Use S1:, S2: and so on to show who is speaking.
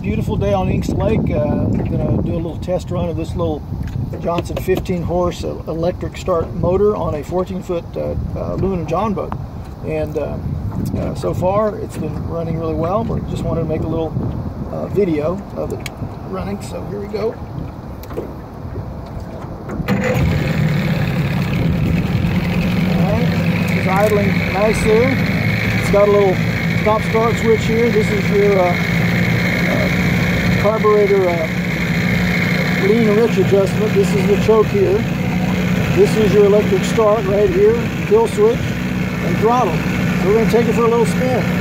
S1: beautiful day on Inks Lake. Uh, I'm going to do a little test run of this little Johnson 15 horse electric start motor on a 14 foot uh, uh, aluminum John boat. And uh, uh, so far it's been running really well, but just wanted to make a little uh, video of it running. So here we go. Alright, it's idling nice there. It's got a little stop start switch here. This is your carburetor uh, lean rich adjustment. This is the choke here. This is your electric start right here, kill switch, and throttle. So we're going to take it for a little spin.